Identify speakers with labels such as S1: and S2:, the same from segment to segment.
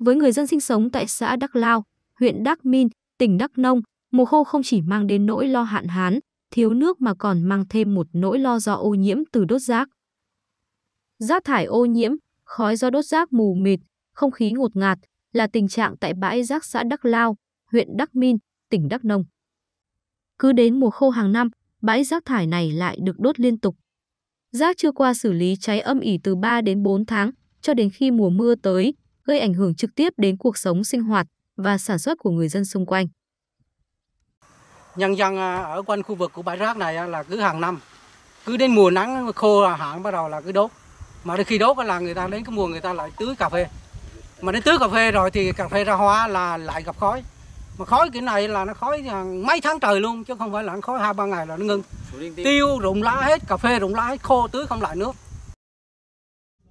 S1: Với người dân sinh sống tại xã Đắc Lao, huyện Đắc Min, tỉnh Đắk Nông, mùa khô không chỉ mang đến nỗi lo hạn hán, thiếu nước mà còn mang thêm một nỗi lo do ô nhiễm từ đốt rác. Rác thải ô nhiễm, khói do đốt rác mù mịt, không khí ngột ngạt là tình trạng tại bãi rác xã Đắc Lao, huyện Đắc Min, tỉnh Đắk Nông. Cứ đến mùa khô hàng năm, bãi rác thải này lại được đốt liên tục. Rác chưa qua xử lý cháy âm ỉ từ 3 đến 4 tháng, cho đến khi mùa mưa tới, gây ảnh hưởng trực tiếp đến cuộc sống sinh hoạt và sản xuất của người dân xung quanh.
S2: Nhân dân à, ở quanh khu vực của bãi rác này là cứ hàng năm, cứ đến mùa nắng khô hạn bắt đầu là cứ đốt. Mà khi đốt là người ta đến cái mùa người ta lại tưới cà phê. Mà đến tưới cà phê rồi thì cà phê ra hoa là lại gặp khói. Mà khói kiểu này là nó khói mấy tháng trời luôn chứ không phải là nó khói hai ba ngày là nó ngưng. Tiêu rụng lá hết, cà phê rụng lá hết, khô tưới không lại nước.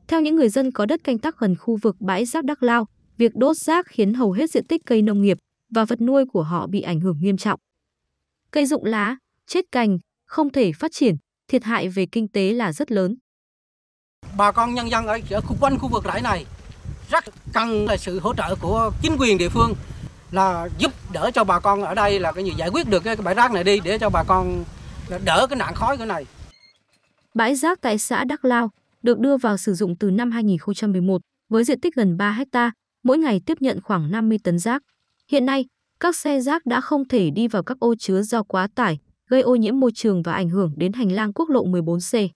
S1: Theo những người dân có đất canh tác gần khu vực bãi rác Đắc Lao, việc đốt rác khiến hầu hết diện tích cây nông nghiệp và vật nuôi của họ bị ảnh hưởng nghiêm trọng. Cây rụng lá, chết cành, không thể phát triển, thiệt hại về kinh tế là rất lớn.
S2: Bà con nhân dân ở, ở quanh khu vực rãi này rất cần là sự hỗ trợ của chính quyền địa phương là giúp đỡ cho bà con ở đây là cái gì giải quyết được cái bãi rác này đi để cho bà con đỡ cái nạn khói cái này.
S1: Bãi rác tại xã Đắc Lao được đưa vào sử dụng từ năm 2011 với diện tích gần 3 hecta, mỗi ngày tiếp nhận khoảng 50 tấn rác. Hiện nay, các xe rác đã không thể đi vào các ô chứa do quá tải, gây ô nhiễm môi trường và ảnh hưởng đến hành lang quốc lộ 14C.